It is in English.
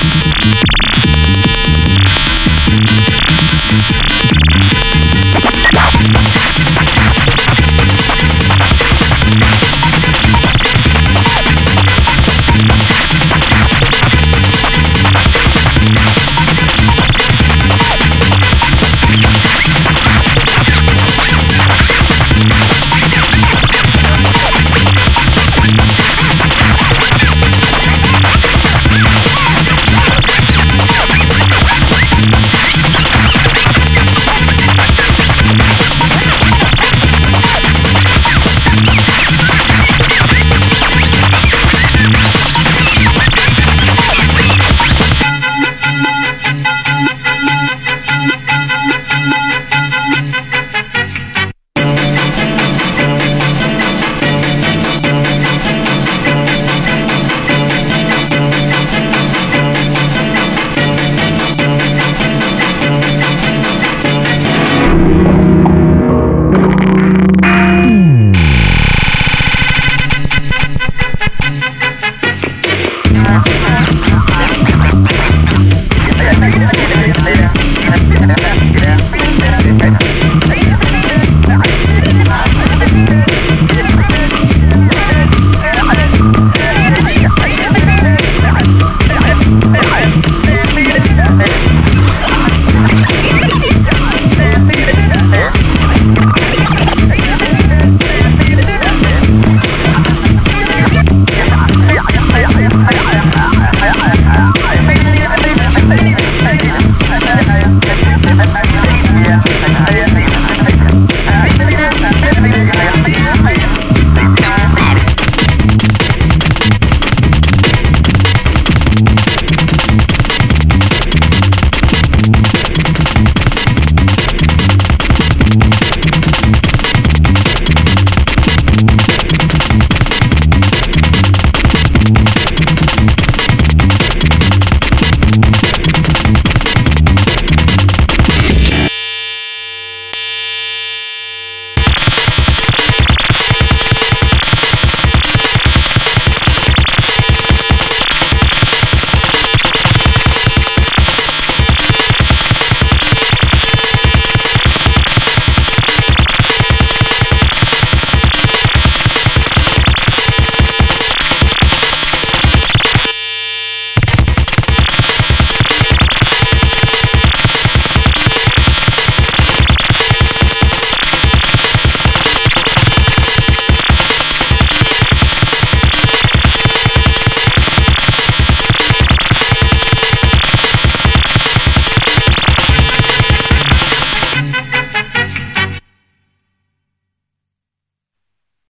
Yeah.